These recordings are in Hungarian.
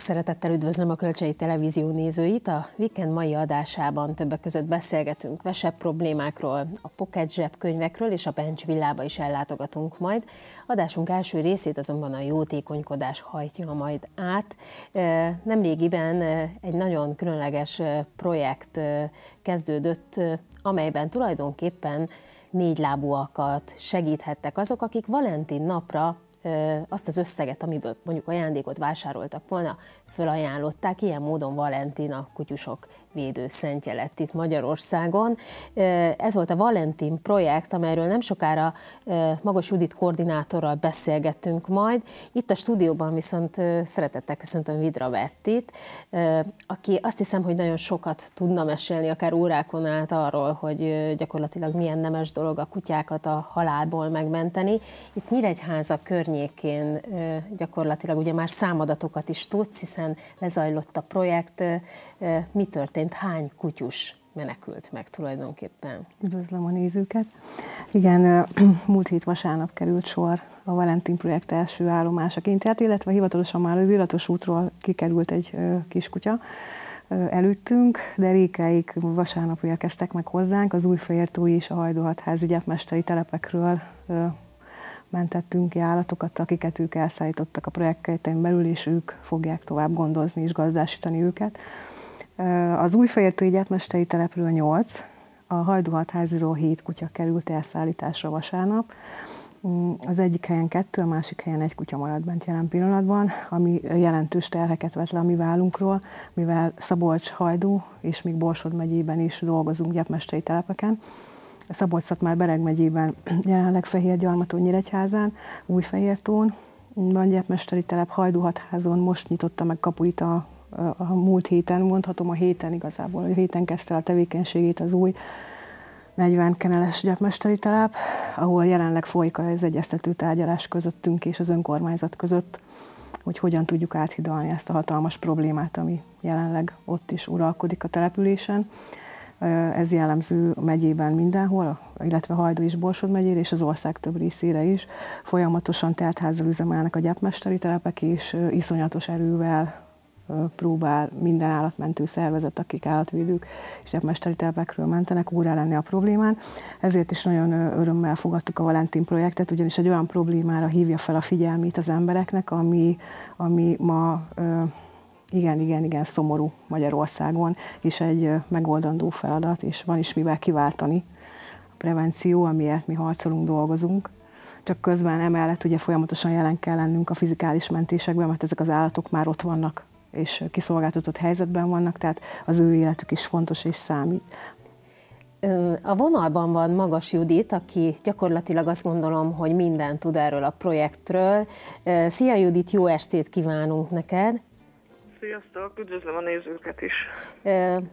Sok szeretettel üdvözlöm a Kölcsei Televízió nézőit. A Weekend mai adásában többek között beszélgetünk vese problémákról, a Pocket Zseb könyvekről és a Bencs villába is ellátogatunk majd. Adásunk első részét azonban a jótékonykodás hajtja majd át. Nemrégiben egy nagyon különleges projekt kezdődött, amelyben tulajdonképpen négylábúakat segíthettek azok, akik Valentin napra azt az összeget, amiből mondjuk ajándékot vásároltak volna, fölajánlották. Ilyen módon Valentin a kutyusok védőszentje lett itt Magyarországon. Ez volt a Valentin projekt, amelyről nem sokára Magos Judit koordinátorral beszélgettünk majd. Itt a stúdióban viszont szeretettel köszöntöm Vidra Vettit, aki azt hiszem, hogy nagyon sokat tudna mesélni, akár órákon át arról, hogy gyakorlatilag milyen nemes dolog a kutyákat a halálból megmenteni. Itt Nyíregyháza környékén gyakorlatilag ugye már számadatokat is tudsz, hiszen lezajlott a projekt. Mi történt? hány kutyus menekült meg tulajdonképpen. Üdvözlöm a nézőket. Igen, múlt hét vasárnap került sor a Valentin projekt első állomásaként, tehát illetve hivatalosan már az illatos útról kikerült egy kiskutya előttünk, de rékeik vasárnap érkeztek meg hozzánk, az újfehértói és a hajdóhatházi gyepmesteri telepekről mentettünk ki állatokat, akiket ők elszállítottak a projektkeretein belül, és ők fogják tovább gondozni és gazdásítani őket. Az újfehértói gyártmesteri telepről 8, a Hajdúhatháziról 7 kutya került elszállításra vasárnap. Mm, az egyik helyen kettő, a másik helyen egy kutya maradt bent jelen pillanatban, ami jelentős terheket vet le a mi vállunkról, mivel Szabolcs, Hajdú és még Borsod megyében is dolgozunk gyepmesteri telepeken. Szabolcs már Bereg megyében, jelenleg Fehérgyarmaton, Nyíregyházán, Újfehértón, van gyepmesteri telep, Hajdúhatházon most nyitotta meg kapuit a a múlt héten, mondhatom a héten igazából, a héten kezdte a tevékenységét az új 40 keneles gyepmesteri telep, ahol jelenleg folyik az egyeztető tárgyalás közöttünk és az önkormányzat között, hogy hogyan tudjuk áthidalni ezt a hatalmas problémát, ami jelenleg ott is uralkodik a településen. Ez jellemző a megyében mindenhol, illetve Hajdú és Borsod megyére és az ország több részére is. Folyamatosan teltházzal üzemelnek a gyepmesteri telepek, és iszonyatos erővel próbál minden állatmentő szervezet, akik állatvédők és mesteri telepekről mentenek, úrá lenni a problémán. Ezért is nagyon örömmel fogadtuk a Valentin projektet, ugyanis egy olyan problémára hívja fel a figyelmét az embereknek, ami, ami ma igen, igen, igen szomorú Magyarországon, és egy megoldandó feladat, és van is mivel kiváltani. A prevenció, amiért mi harcolunk, dolgozunk, csak közben emellett ugye folyamatosan jelen kell lennünk a fizikális mentésekben, mert ezek az állatok már ott vannak és kiszolgáltatott helyzetben vannak, tehát az ő életük is fontos és számít. A vonalban van Magas Judit, aki gyakorlatilag azt gondolom, hogy minden tud erről a projektről. Szia Judit, jó estét kívánunk neked! Sziasztok, üdvözlöm a nézőket is!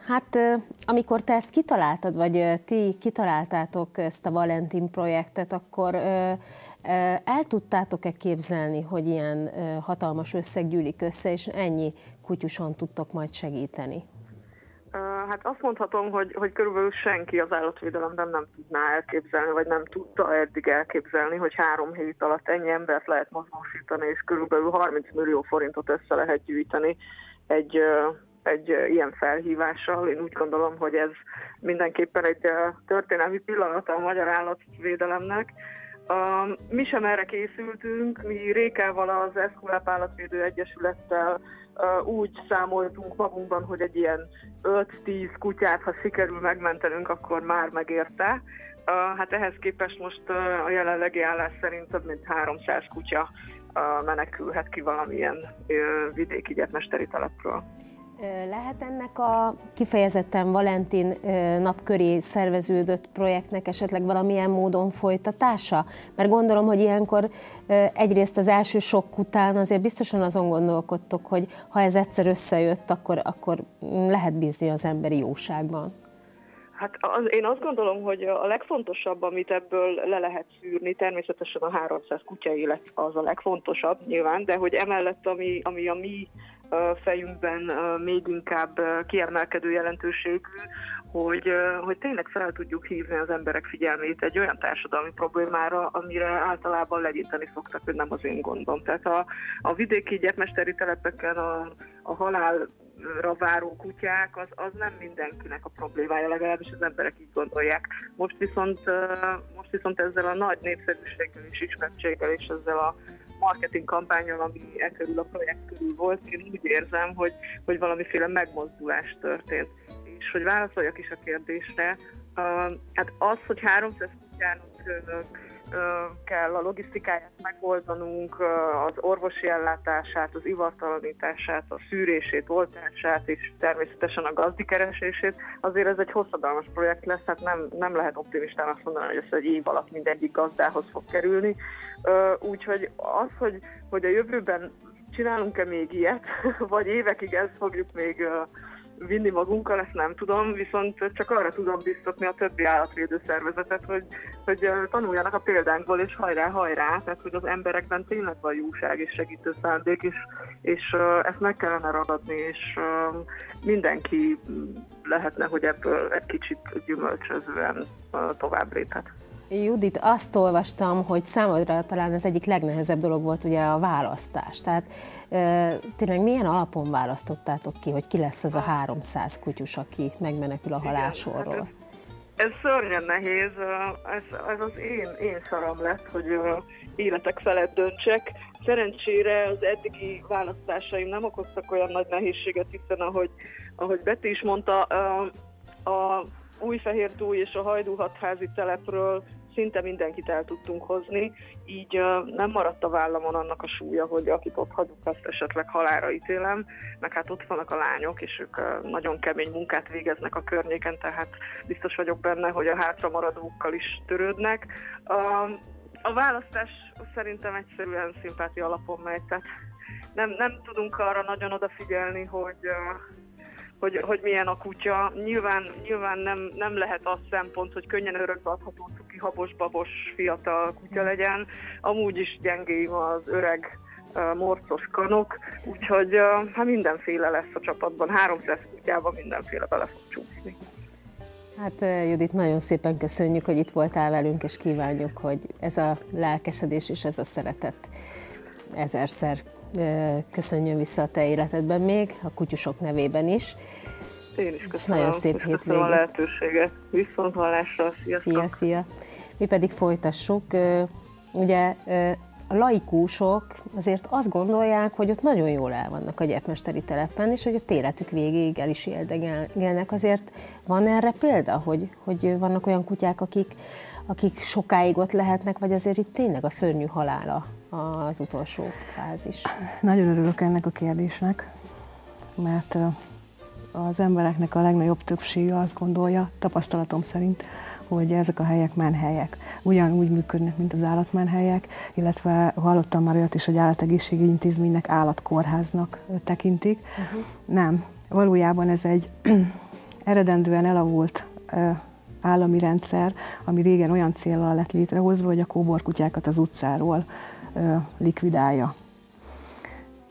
Hát amikor te ezt kitaláltad, vagy ti kitaláltátok ezt a Valentin projektet, akkor el tudtátok-e képzelni, hogy ilyen hatalmas összeg gyűlik össze, és ennyi kutyuson tudtok majd segíteni? Hát azt mondhatom, hogy, hogy körülbelül senki az állatvédelemben nem tudná elképzelni, vagy nem tudta eddig elképzelni, hogy három hét alatt ennyi embert lehet mozgósítani, és körülbelül 30 millió forintot össze lehet gyűjteni egy, egy ilyen felhívással. Én úgy gondolom, hogy ez mindenképpen egy történelmi pillanat a magyar állatvédelemnek, mi sem erre készültünk, mi Rékával, az Eszkuláp Állatvédő Egyesülettel úgy számoltunk magunkban, hogy egy ilyen 5-10 kutyát, ha sikerül megmentenünk, akkor már megérte. Hát ehhez képest most a jelenlegi állás szerint több mint 300 kutya menekülhet ki valamilyen vidéki gyermesteri telepről. Lehet ennek a kifejezetten Valentin nap köré szerveződött projektnek esetleg valamilyen módon folytatása? Mert gondolom, hogy ilyenkor egyrészt az első sok után azért biztosan azon gondolkodtok, hogy ha ez egyszer összejött, akkor, akkor lehet bízni az emberi jóságban. Hát az, én azt gondolom, hogy a legfontosabb, amit ebből le lehet szűrni, természetesen a 300 kutya élet az a legfontosabb nyilván, de hogy emellett, ami, ami a mi fejünkben még inkább kiemelkedő jelentőségű, hogy, hogy tényleg fel tudjuk hívni az emberek figyelmét egy olyan társadalmi problémára, amire általában legyinteni szoktak, hogy nem az én gondom. Tehát a, a vidéki gyepmesteri telepeken a, a halál váró kutyák, az, az nem mindenkinek a problémája, legalábbis az emberek így gondolják. Most viszont, most viszont ezzel a nagy népszerűséggel és ismertséggel és ezzel a marketing kampányal, ami e körül a projekt körül volt, én úgy érzem, hogy, hogy valamiféle megmozdulás történt. És hogy válaszoljak is a kérdésre, uh, hát az, hogy 300 kutyának kell a logisztikáját megoldanunk, az orvosi ellátását, az ivartalanítását, a szűrését, oltását és természetesen a gazdikeresését, azért ez egy hosszadalmas projekt lesz, hát nem, nem lehet optimistán azt mondani, hogy ez egy év alatt mindegyik gazdához fog kerülni. Úgyhogy az, hogy, hogy a jövőben csinálunk-e még ilyet, vagy évekig ezt fogjuk még vinni magunkkal, ezt nem tudom, viszont csak arra tudom biztatni a többi állatvédő szervezetet, hogy, hogy tanuljanak a példánkból, és hajrá, hajrá, tehát hogy az emberekben tényleg van jóság és segítő szándék, és, és ezt meg kellene ragadni, és mindenki lehetne, hogy ebből egy kicsit gyümölcsözően tovább léphet. Judit, azt olvastam, hogy számodra talán az egyik legnehezebb dolog volt ugye a választás. Tehát tényleg milyen alapon választottátok ki, hogy ki lesz az a 300 kutyus, aki megmenekül a halálsorról? Hát ez, ez szörnyen nehéz, ez, ez az én, én szaram lett, hogy életek felett döntsek. Szerencsére az eddigi választásaim nem okoztak olyan nagy nehézséget, hiszen ahogy, ahogy Betty is mondta, a, a Újfehértúj és a Hajdúhatházi telepről szinte mindenkit el tudtunk hozni, így nem maradt a vállamon annak a súlya, hogy akit ott hagyunk, azt esetleg halára ítélem, meg hát ott vannak a lányok, és ők nagyon kemény munkát végeznek a környéken, tehát biztos vagyok benne, hogy a hátra maradókkal is törődnek. A választás szerintem egyszerűen szimpátia alapon megy, tehát nem, nem tudunk arra nagyon odafigyelni, hogy hogy, hogy milyen a kutya. Nyilván, nyilván nem, nem lehet az szempont, hogy könnyen örökbeadható cuki, habos, babos, fiatal kutya legyen. Amúgy is gyengéim az öreg morcos kanok, úgyhogy hát mindenféle lesz a csapatban, 300 kutyában mindenféle bele fog csúszni. Hát Judit, nagyon szépen köszönjük, hogy itt voltál velünk, és kívánjuk, hogy ez a lelkesedés és ez a szeretet ezerszer köszönjön vissza a te életedben még, a kutyusok nevében is. Én is köszönöm. És nagyon szép hétvégét. a lehetőséget. Viszont hallásra. Sziasztok. Szia, szia. Mi pedig folytassuk. Ugye a laikusok azért azt gondolják, hogy ott nagyon jól el vannak a gyepmesteri telepen, és hogy a téletük végéig el is éldegelnek. Azért van erre példa, hogy, hogy vannak olyan kutyák, akik, akik sokáig ott lehetnek, vagy azért itt tényleg a szörnyű halála az utolsó fázis? Nagyon örülök ennek a kérdésnek, mert az embereknek a legnagyobb többsége azt gondolja, tapasztalatom szerint, hogy ezek a helyek menhelyek. Ugyanúgy működnek, mint az állatmenhelyek, illetve hallottam már olyat is, hogy állategészségi intézménynek állatkórháznak tekintik. Uh-huh. Nem. Valójában ez egy eredendően elavult állami rendszer, ami régen olyan célral lett létrehozva, hogy a kóborkutyákat az utcáról likvidálja.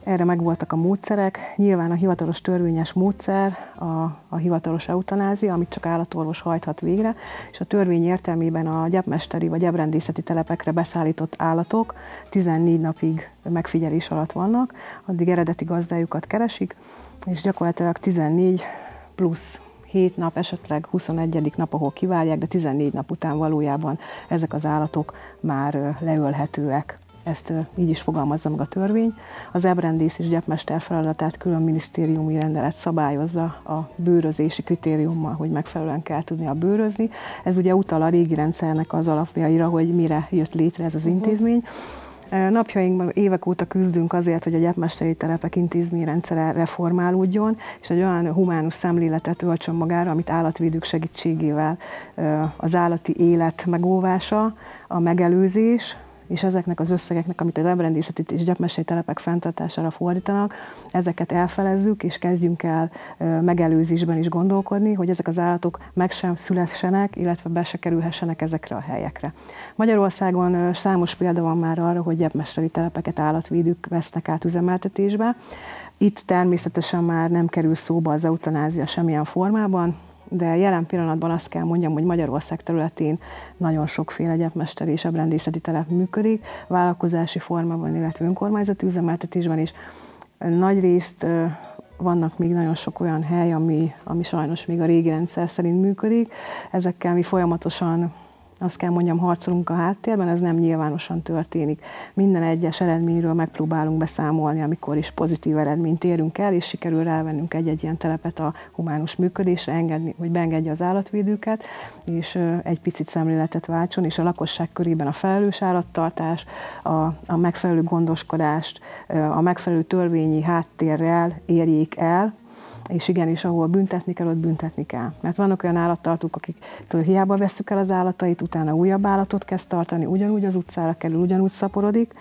Erre megvoltak a módszerek. Nyilván a hivatalos törvényes módszer a, a hivatalos eutanázia, amit csak állatorvos hajthat végre, és a törvény értelmében a gyepmesteri vagy gyebrendészeti telepekre beszállított állatok 14 napig megfigyelés alatt vannak, addig eredeti gazdájukat keresik, és gyakorlatilag 14 plusz 7 nap, esetleg 21. nap, ahol kivárják, de 14 nap után valójában ezek az állatok már leölhetőek. Ezt így is fogalmazza meg a törvény. Az ebrendész és gyepmester feladatát külön minisztériumi rendelet szabályozza a bőrözési kritériummal, hogy megfelelően kell tudni a bőrözni. Ez ugye utal a régi rendszernek az alapjaira, hogy mire jött létre ez az uh-huh. intézmény. Napjainkban évek óta küzdünk azért, hogy a gyepmesteri telepek intézményrendszere reformálódjon, és egy olyan humánus szemléletet öltsön magára, amit állatvédők segítségével az állati élet megóvása, a megelőzés, és ezeknek az összegeknek, amit az ebrendészeti és gyepmesei telepek fenntartására fordítanak, ezeket elfelezzük, és kezdjünk el megelőzésben is gondolkodni, hogy ezek az állatok meg sem szülessenek, illetve be se kerülhessenek ezekre a helyekre. Magyarországon számos példa van már arra, hogy gyepmesteri telepeket állatvédők vesznek át üzemeltetésbe. Itt természetesen már nem kerül szóba az eutanázia semmilyen formában, de jelen pillanatban azt kell mondjam, hogy Magyarország területén nagyon sokféle gyepmesteri és ebrendészeti telep működik, vállalkozási formában, illetve önkormányzati üzemeltetésben is. Nagy részt vannak még nagyon sok olyan hely, ami, ami sajnos még a régi rendszer szerint működik. Ezekkel mi folyamatosan azt kell mondjam, harcolunk a háttérben, ez nem nyilvánosan történik. Minden egyes eredményről megpróbálunk beszámolni, amikor is pozitív eredményt érünk el, és sikerül rávennünk egy-egy ilyen telepet a humánus működésre, engedni, hogy beengedje az állatvédőket, és egy picit szemléletet váltson, és a lakosság körében a felelős állattartás, a, a megfelelő gondoskodást, a megfelelő törvényi háttérrel érjék el, és igenis, ahol büntetni kell, ott büntetni kell. Mert vannak olyan állattartók, akik hiába veszük el az állatait, utána újabb állatot kezd tartani, ugyanúgy az utcára kerül, ugyanúgy szaporodik,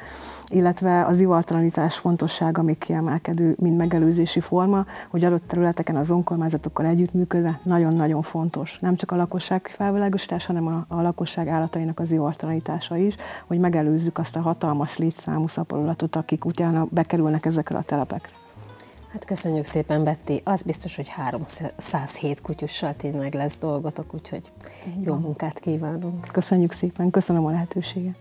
illetve az ivartalanítás fontossága még kiemelkedő, mint megelőzési forma, hogy adott területeken az önkormányzatokkal együttműködve nagyon-nagyon fontos. Nem csak a lakosság felvilágosítás, hanem a, a lakosság állatainak az ivartalanítása is, hogy megelőzzük azt a hatalmas létszámú szaporulatot, akik utána bekerülnek ezekre a telepekre. Hát köszönjük szépen, Betty. Az biztos, hogy 307 kutyussal tényleg lesz dolgotok, úgyhogy jó munkát kívánunk. Köszönjük szépen, köszönöm a lehetőséget.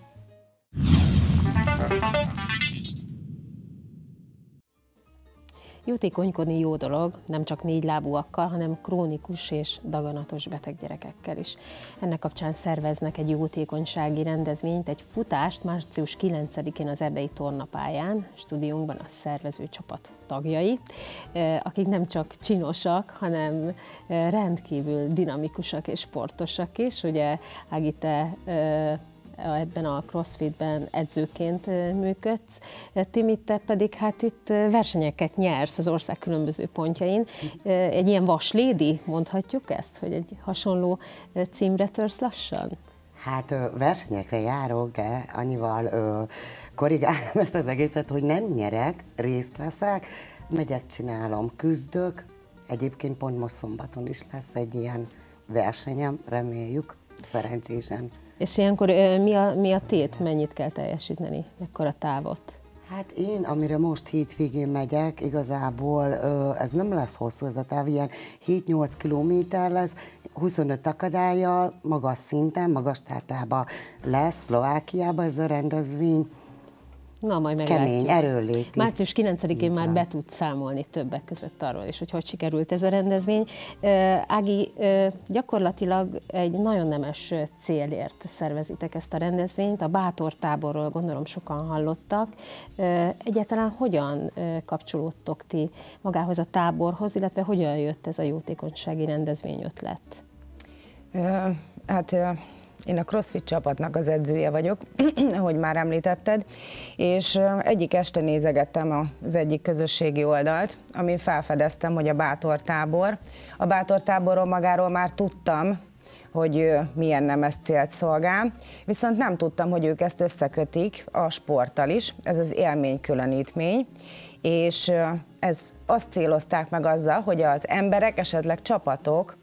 Jótékonykodni jó dolog, nem csak négy lábúakkal, hanem krónikus és daganatos beteg gyerekekkel is. Ennek kapcsán szerveznek egy jótékonysági rendezvényt, egy futást március 9-én az Erdei Tornapályán, stúdiónkban a szervező csapat tagjai, akik nem csak csinosak, hanem rendkívül dinamikusak és sportosak is. Ugye Ágite eh, ebben a crossfitben edzőként működsz. Timi, te pedig hát itt versenyeket nyersz az ország különböző pontjain. Egy ilyen vaslédi, mondhatjuk ezt, hogy egy hasonló címre törsz lassan? Hát versenyekre járok, de annyival korrigálom ezt az egészet, hogy nem nyerek, részt veszek, megyek, csinálom, küzdök. Egyébként pont most szombaton is lesz egy ilyen versenyem, reméljük, szerencsésen. És ilyenkor mi a, mi a tét, mennyit kell teljesíteni, mekkora távot? Hát én, amire most hétvégén megyek, igazából ez nem lesz hosszú ez a táv, ilyen 7-8 kilométer lesz, 25 akadályjal, magas szinten, magas tártába lesz Szlovákiába ez a rendezvény, Na, majd meglátjuk. Kemény, erőlléti. Március 9-én már be tud számolni többek között arról is, hogy hogy sikerült ez a rendezvény. Ági, gyakorlatilag egy nagyon nemes célért szervezitek ezt a rendezvényt. A Bátor táborról gondolom sokan hallottak. Egyáltalán hogyan kapcsolódtok ti magához a táborhoz, illetve hogyan jött ez a jótékonysági rendezvény ötlet? Hát én a CrossFit csapatnak az edzője vagyok, ahogy már említetted, és egyik este nézegettem az egyik közösségi oldalt, amin felfedeztem, hogy a Bátor tábor. A Bátor táborról magáról már tudtam, hogy milyen nemes célt szolgál, viszont nem tudtam, hogy ők ezt összekötik a sporttal is, ez az élménykülönítmény, és ez azt célozták meg azzal, hogy az emberek, esetleg csapatok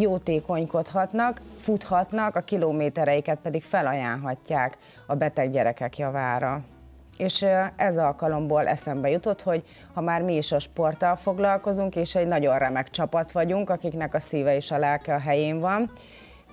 jótékonykodhatnak, futhatnak, a kilométereiket pedig felajánlhatják a beteg gyerekek javára. És ez alkalomból eszembe jutott, hogy ha már mi is a sporttal foglalkozunk, és egy nagyon remek csapat vagyunk, akiknek a szíve és a lelke a helyén van,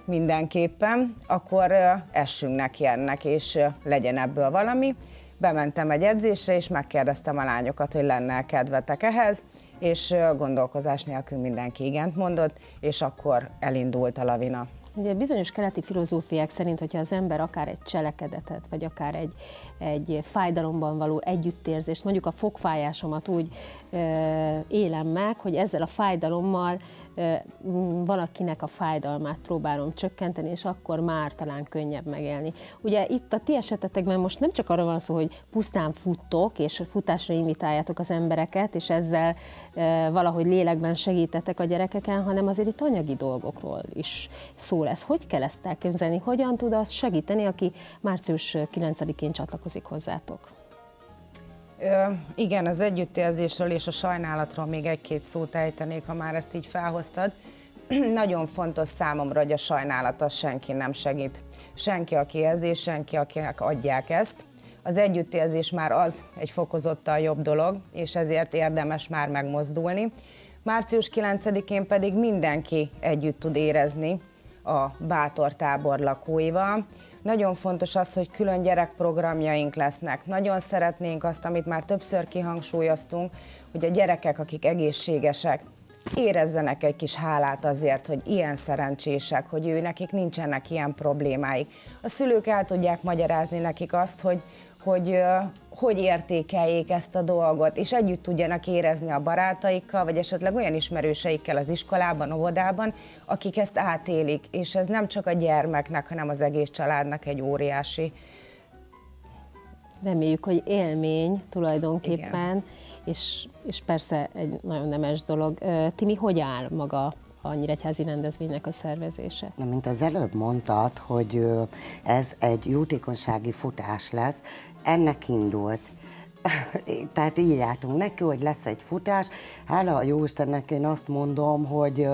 mindenképpen, akkor essünk neki ennek, és legyen ebből valami. Bementem egy edzésre, és megkérdeztem a lányokat, hogy lenne kedvetek ehhez, és gondolkozás nélkül mindenki igent mondott, és akkor elindult a lavina. Ugye bizonyos keleti filozófiák szerint, hogyha az ember akár egy cselekedetet, vagy akár egy, egy fájdalomban való együttérzést, mondjuk a fogfájásomat úgy ö, élem meg, hogy ezzel a fájdalommal valakinek a fájdalmát próbálom csökkenteni, és akkor már talán könnyebb megélni. Ugye itt a ti esetetekben most nem csak arra van szó, hogy pusztán futtok, és futásra invitáljátok az embereket, és ezzel valahogy lélekben segítetek a gyerekeken, hanem azért itt anyagi dolgokról is szó lesz. Hogy kell ezt elképzelni? Hogyan tud az segíteni, aki március 9-én csatlakozik hozzátok? Igen, az együttérzésről és a sajnálatról még egy-két szót ejtenék, ha már ezt így felhoztad. Nagyon fontos számomra, hogy a sajnálat az senki nem segít. Senki, aki érzi, senki, akinek adják ezt. Az együttérzés már az egy fokozottan jobb dolog, és ezért érdemes már megmozdulni. Március 9-én pedig mindenki együtt tud érezni a Bátor tábor lakóival. Nagyon fontos az, hogy külön gyerekprogramjaink lesznek. Nagyon szeretnénk azt, amit már többször kihangsúlyoztunk, hogy a gyerekek, akik egészségesek, érezzenek egy kis hálát azért, hogy ilyen szerencsések, hogy ő nekik nincsenek ilyen problémáik. A szülők el tudják magyarázni nekik azt, hogy, hogy hogy értékeljék ezt a dolgot, és együtt tudjanak érezni a barátaikkal, vagy esetleg olyan ismerőseikkel az iskolában, óvodában, akik ezt átélik, és ez nem csak a gyermeknek, hanem az egész családnak egy óriási. Reméljük, hogy élmény tulajdonképpen, Igen. és, és persze egy nagyon nemes dolog. Timi, hogy áll maga a Nyíregyházi rendezvénynek a szervezése? Na, mint az előbb mondtad, hogy ez egy jótékonysági futás lesz, ennek indult. Tehát így jártunk neki, hogy lesz egy futás. Hála a Jóistennek én azt mondom, hogy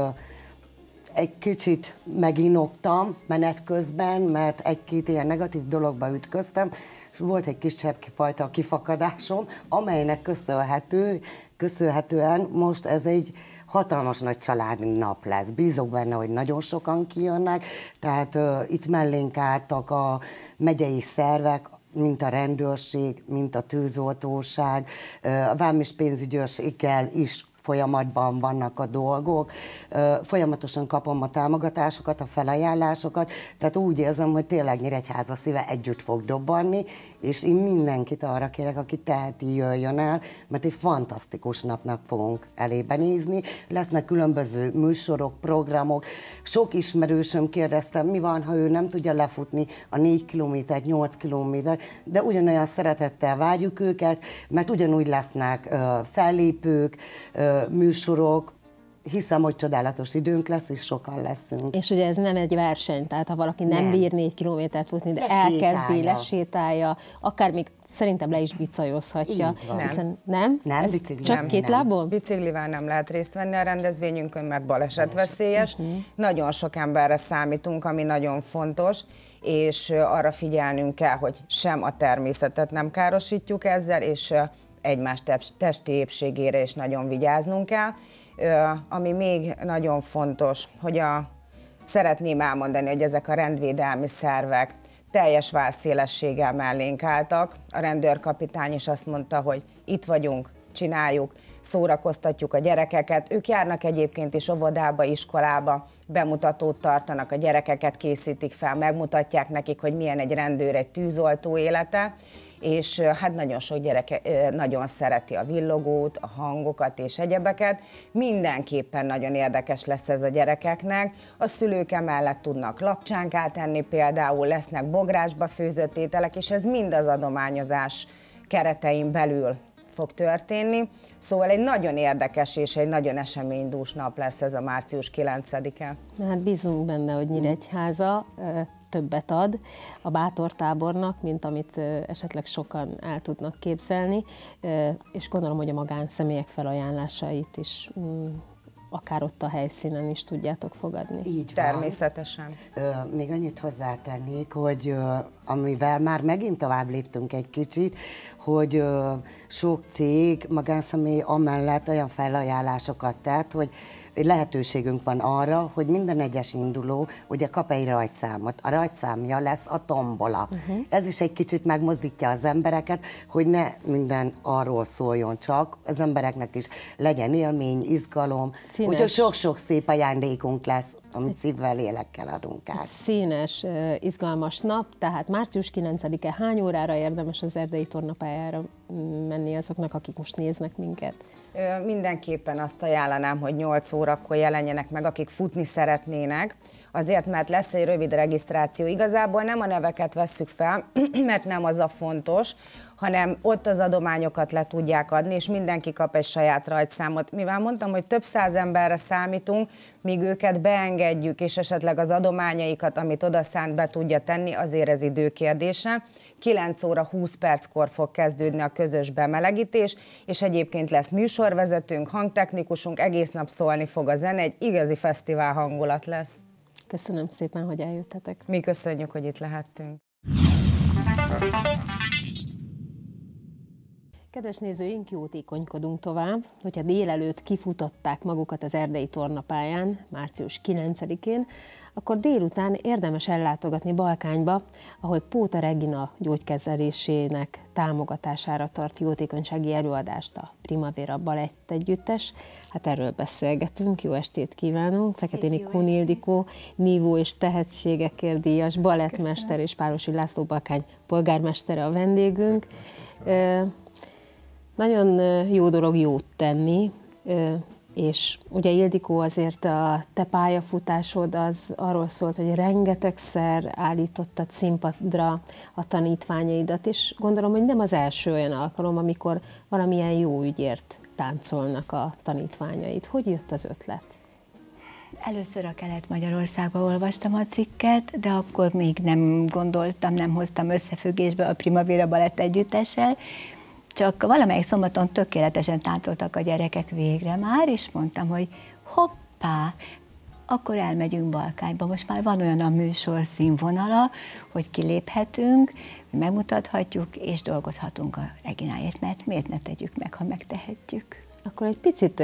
egy kicsit meginoktam menet közben, mert egy-két ilyen negatív dologba ütköztem, és volt egy kisebb fajta kifakadásom, amelynek köszönhető, köszönhetően most ez egy hatalmas nagy családi nap lesz. Bízok benne, hogy nagyon sokan kijönnek, tehát uh, itt mellénk álltak a megyei szervek, mint a rendőrség, mint a tűzoltóság, a vám és pénzügyőrséggel is folyamatban vannak a dolgok, folyamatosan kapom a támogatásokat, a felajánlásokat, tehát úgy érzem, hogy tényleg Nyíregyháza szíve együtt fog dobbanni, és én mindenkit arra kérek, aki teheti, jöjjön el, mert egy fantasztikus napnak fogunk elébe nézni. Lesznek különböző műsorok, programok. Sok ismerősöm kérdeztem, mi van, ha ő nem tudja lefutni a 4 kilométert, 8 kilométert, de ugyanolyan szeretettel várjuk őket, mert ugyanúgy lesznek fellépők, műsorok, hiszem, hogy csodálatos időnk lesz, és sokan leszünk. És ugye ez nem egy verseny, tehát ha valaki nem, nem. bír négy kilométert futni, de lesétálja. elkezdi, lesétálja, akár még szerintem le is bicajozhatja. Hiszen nem? Nem, bicikli. Csak nem, két nem. lábon? Biciklivel nem lehet részt venni a rendezvényünkön, mert balesetveszélyes. Uh-huh. Nagyon sok emberre számítunk, ami nagyon fontos és arra figyelnünk kell, hogy sem a természetet nem károsítjuk ezzel, és egymás testi épségére is nagyon vigyáznunk kell. Ami még nagyon fontos, hogy a, szeretném elmondani, hogy ezek a rendvédelmi szervek teljes válszélességgel mellénk álltak. A rendőrkapitány is azt mondta, hogy itt vagyunk, csináljuk, szórakoztatjuk a gyerekeket. Ők járnak egyébként is óvodába, iskolába, bemutatót tartanak, a gyerekeket készítik fel, megmutatják nekik, hogy milyen egy rendőr, egy tűzoltó élete, és hát nagyon sok gyerek nagyon szereti a villogót, a hangokat és egyebeket. Mindenképpen nagyon érdekes lesz ez a gyerekeknek. A szülők emellett tudnak lapcsánkát enni, például lesznek bográsba főzött ételek, és ez mind az adományozás keretein belül fog történni. Szóval egy nagyon érdekes és egy nagyon eseménydús nap lesz ez a március 9-e. Hát bízunk benne, hogy Nyíregyháza többet ad a bátor tábornak, mint amit esetleg sokan el tudnak képzelni, és gondolom, hogy a magánszemélyek felajánlásait is mm, akár ott a helyszínen is tudjátok fogadni. Így van. Természetesen. Még annyit hozzátennék, hogy amivel már megint tovább léptünk egy kicsit, hogy sok cég, magánszemély amellett olyan felajánlásokat tett, hogy lehetőségünk van arra, hogy minden egyes induló ugye kap egy rajtszámot. A rajtszámja lesz a tombola. Uh-huh. Ez is egy kicsit megmozdítja az embereket, hogy ne minden arról szóljon csak, az embereknek is legyen élmény, izgalom. Úgyhogy sok-sok szép ajándékunk lesz amit szívvel, lélekkel adunk át. Színes, izgalmas nap, tehát március 9-e hány órára érdemes az erdei tornapályára menni azoknak, akik most néznek minket? Mindenképpen azt ajánlanám, hogy 8 órakor jelenjenek meg, akik futni szeretnének, azért, mert lesz egy rövid regisztráció. Igazából nem a neveket vesszük fel, mert nem az a fontos, hanem ott az adományokat le tudják adni, és mindenki kap egy saját rajtszámot. Mivel mondtam, hogy több száz emberre számítunk, míg őket beengedjük, és esetleg az adományaikat, amit oda szánt, be tudja tenni, azért ez időkérdése. 9 óra 20 perckor fog kezdődni a közös bemelegítés, és egyébként lesz műsorvezetőnk, hangtechnikusunk, egész nap szólni fog a zene, egy igazi fesztivál hangulat lesz. Köszönöm szépen, hogy eljöttetek. Mi köszönjük, hogy itt lehettünk. Kedves nézőink, jótékonykodunk tovább. Hogyha délelőtt kifutották magukat az erdei tornapályán, március 9-én, akkor délután érdemes ellátogatni Balkányba, ahol Póta Regina gyógykezelésének támogatására tart jótékonysági előadást a Primavera Balett Együttes. Hát erről beszélgetünk, jó estét kívánunk! Feketéni Kunildikó, nívó és tehetségekért díjas balettmester és Párosi László Balkány polgármestere a vendégünk. Nagyon jó dolog jót tenni, és ugye Ildikó azért a te pályafutásod az arról szólt, hogy rengetegszer állítottad színpadra a tanítványaidat, és gondolom, hogy nem az első olyan alkalom, amikor valamilyen jó ügyért táncolnak a tanítványaid. Hogy jött az ötlet? Először a Kelet-Magyarországba olvastam a cikket, de akkor még nem gondoltam, nem hoztam összefüggésbe a Primavera Balett együttessel, csak valamelyik szombaton tökéletesen táncoltak a gyerekek végre már, és mondtam, hogy hoppá, akkor elmegyünk Balkányba. Most már van olyan a műsor színvonala, hogy kiléphetünk, megmutathatjuk, és dolgozhatunk a Regináért, mert miért ne tegyük meg, ha megtehetjük. Akkor egy picit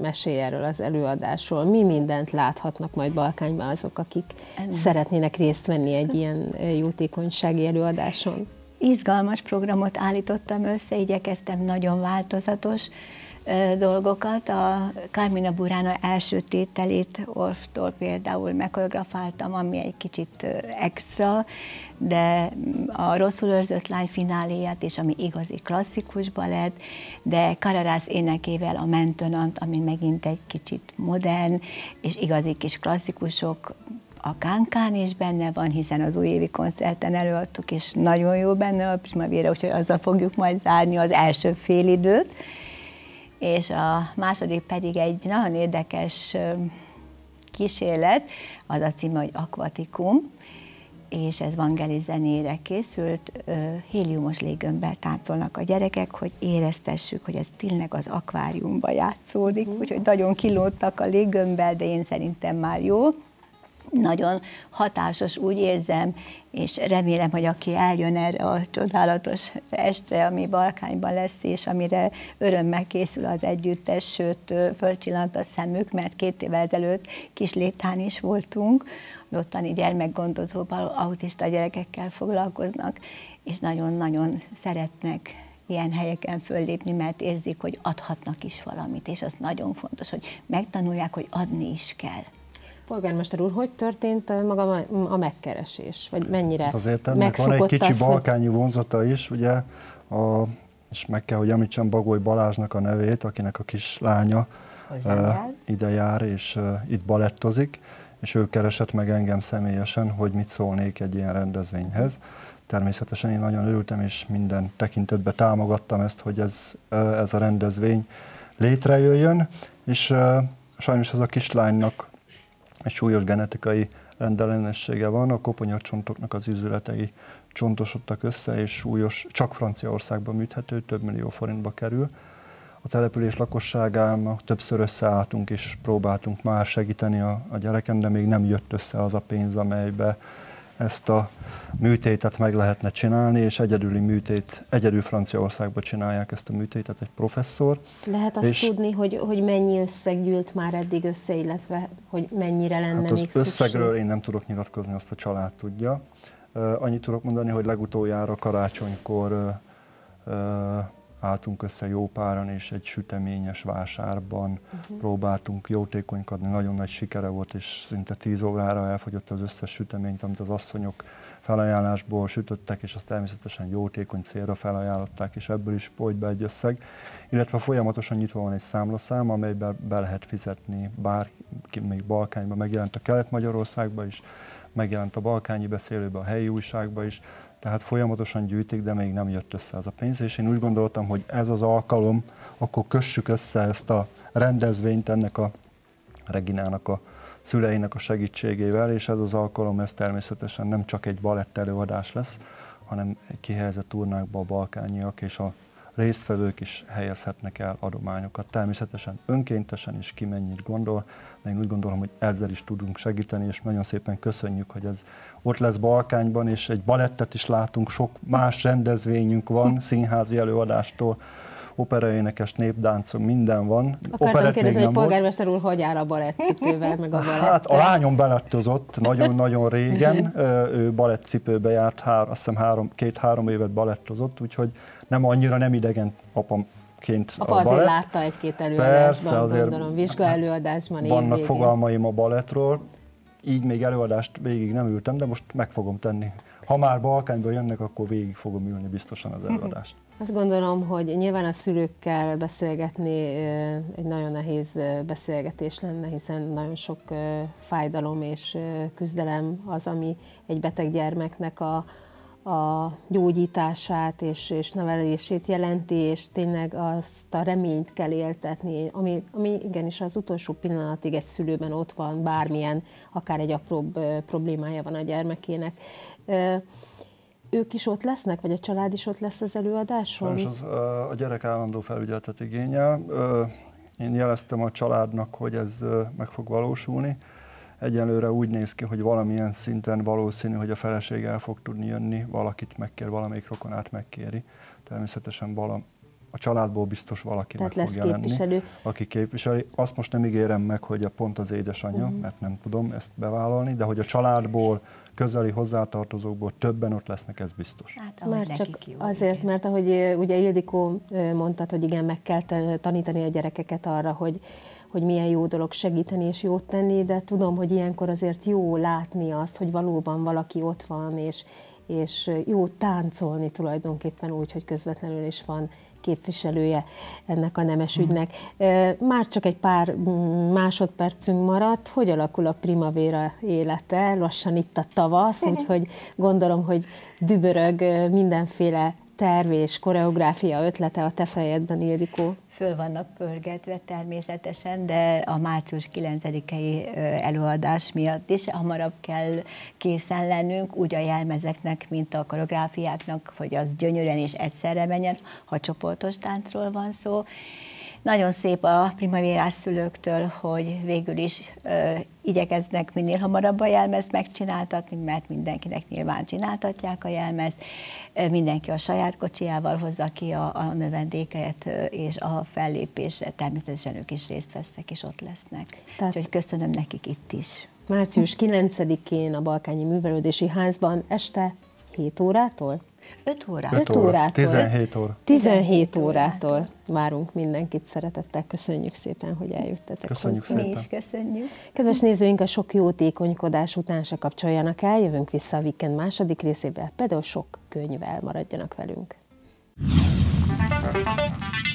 mesélj erről az előadásról. Mi mindent láthatnak majd Balkányban azok, akik Nem. szeretnének részt venni egy ilyen jótékonysági előadáson? Izgalmas programot állítottam össze, igyekeztem nagyon változatos dolgokat. A Carmina Burana első tételét Orftól például megkoreografáltam, ami egy kicsit extra, de a rosszul őrzött lány fináléját és ami igazi klasszikus balett, de Kararász énekével a Mentonant, ami megint egy kicsit modern, és igazi kis klasszikusok, a kánkán is benne van, hiszen az újévi koncerten előadtuk, és nagyon jó benne a Primavera, úgyhogy azzal fogjuk majd zárni az első félidőt. És a második pedig egy nagyon érdekes kísérlet, az a címe, hogy Aquatikum, és ez Vangeli zenére készült, héliumos légömbben táncolnak a gyerekek, hogy éreztessük, hogy ez tényleg az akváriumban játszódik, úgyhogy nagyon kilódtak a léggömbbel, de én szerintem már jó nagyon hatásos, úgy érzem, és remélem, hogy aki eljön erre a csodálatos estre, ami Balkányban lesz, és amire örömmel készül az együttes, sőt, fölcsillant a szemük, mert két évvel ezelőtt kis létán is voltunk, ottani gyermekgondozóban autista gyerekekkel foglalkoznak, és nagyon-nagyon szeretnek ilyen helyeken föllépni, mert érzik, hogy adhatnak is valamit, és az nagyon fontos, hogy megtanulják, hogy adni is kell. Polgármester úr, hogy történt maga a megkeresés? Vagy mennyire hát Azért ennek van egy kicsi az, balkányi hogy... vonzata is, ugye, a, és meg kell, hogy említsem Bagoly Balázsnak a nevét, akinek a kis lánya uh, ide jár, és uh, itt balettozik, és ő keresett meg engem személyesen, hogy mit szólnék egy ilyen rendezvényhez. Természetesen én nagyon örültem, és minden tekintetben támogattam ezt, hogy ez, ez a rendezvény létrejöjjön, és sajnos ez a kislánynak egy súlyos genetikai rendellenessége van, a koponyacsontoknak az üzületei csontosodtak össze, és súlyos, csak Franciaországban műthető, több millió forintba kerül. A település lakosságának többször összeálltunk és próbáltunk már segíteni a, a gyereken, de még nem jött össze az a pénz, amelybe ezt a műtétet meg lehetne csinálni, és egyedüli műtét, egyedül Franciaországban csinálják ezt a műtétet egy professzor. Lehet azt és tudni, hogy, hogy mennyi összeg gyűlt már eddig össze, illetve hogy mennyire lenne hát az még összegről szükség? én nem tudok nyilatkozni, azt a család tudja. Annyit tudok mondani, hogy legutoljára karácsonykor álltunk össze jó páran, és egy süteményes vásárban uh-huh. próbáltunk jótékonykodni. Nagyon nagy sikere volt, és szinte 10 órára elfogyott az összes süteményt, amit az asszonyok felajánlásból sütöttek, és azt természetesen jótékony célra felajánlották, és ebből is folyt be egy összeg. Illetve folyamatosan nyitva van egy számlaszám, amelyben be lehet fizetni bárki, még Balkányban megjelent a Kelet-Magyarországban is, megjelent a balkányi beszélőben, a helyi újságban is, tehát folyamatosan gyűjtik, de még nem jött össze az a pénz, és én úgy gondoltam, hogy ez az alkalom, akkor kössük össze ezt a rendezvényt ennek a Reginának a szüleinek a segítségével, és ez az alkalom, ez természetesen nem csak egy balett előadás lesz, hanem kihelyezett turnákba a balkányiak és a résztvevők is helyezhetnek el adományokat. Természetesen önkéntesen is ki mennyit gondol, de én úgy gondolom, hogy ezzel is tudunk segíteni, és nagyon szépen köszönjük, hogy ez ott lesz Balkányban, és egy balettet is látunk, sok más rendezvényünk van, színházi előadástól, operaénekes, népdáncok, minden van. Akartam kérdezni, hogy polgármester úr hogy áll a balettcipővel, meg a balettel? Hát a lányom balettozott nagyon-nagyon régen, ő balettcipőbe járt, hár, azt hiszem három, két-három évet balettozott, úgyhogy nem annyira nem idegen apam ként Apa a azért balett. látta egy-két előadásban, Persze, azért gondolom, vizsga előadásban. Vannak fogalmaim a balettról, így még előadást végig nem ültem, de most meg fogom tenni. Ha már Balkányból jönnek, akkor végig fogom ülni biztosan az előadást. Azt gondolom, hogy nyilván a szülőkkel beszélgetni egy nagyon nehéz beszélgetés lenne, hiszen nagyon sok fájdalom és küzdelem az, ami egy beteg gyermeknek a, a gyógyítását és, és nevelését jelenti, és tényleg azt a reményt kell éltetni, ami, ami igenis az utolsó pillanatig egy szülőben ott van, bármilyen, akár egy apróbb problémája van a gyermekének ők is ott lesznek, vagy a család is ott lesz az előadáson? Sajnos az, a gyerek állandó felügyeletet igényel. Én jeleztem a családnak, hogy ez meg fog valósulni. Egyelőre úgy néz ki, hogy valamilyen szinten valószínű, hogy a feleség el fog tudni jönni, valakit megkér, valamelyik rokonát megkéri. Természetesen vala, a családból biztos valaki Tehát meg lesz fog jelenni, képviselő. aki képviseli. Azt most nem ígérem meg, hogy a pont az édesanyja, uh-huh. mert nem tudom ezt bevállalni, de hogy a családból közeli hozzátartozókból többen ott lesznek, ez biztos. Hát, Már csak jó, azért, mert ahogy ugye Ildikó mondtad, hogy igen, meg kell tanítani a gyerekeket arra, hogy, hogy milyen jó dolog segíteni és jót tenni, de tudom, hogy ilyenkor azért jó látni azt, hogy valóban valaki ott van, és, és jó táncolni tulajdonképpen úgy, hogy közvetlenül is van képviselője ennek a nemes ügynek. Már csak egy pár másodpercünk maradt. Hogy alakul a primavéra élete? Lassan itt a tavasz, úgyhogy gondolom, hogy dübörög mindenféle terv és koreográfia ötlete a te fejedben, Ildikó föl vannak pörgetve természetesen, de a március 9-i előadás miatt is hamarabb kell készen lennünk, úgy a jelmezeknek, mint a koreográfiáknak, hogy az gyönyörűen és egyszerre menjen, ha csoportos táncról van szó, nagyon szép a primavérás szülőktől, hogy végül is igyekeznek minél hamarabb a jelmezt megcsináltatni, mert mindenkinek nyilván csináltatják a jelmezt. Mindenki a saját kocsijával hozza ki a, a növendéket, és a fellépésre természetesen ők is részt vesznek, és ott lesznek. Tehát... Úgyhogy köszönöm nekik itt is. Március 9-én a Balkányi Művelődési Házban este 7 órától 5 óra. 5 órától. 17 óra. 17 órától várunk mindenkit szeretettel. Köszönjük szépen, hogy eljöttetek Köszönjük hozzá. szépen. Mi is köszönjük. Kedves nézőink, a sok jótékonykodás után se kapcsoljanak el, jövünk vissza a weekend második részével, például sok könyvvel maradjanak velünk. Thank you.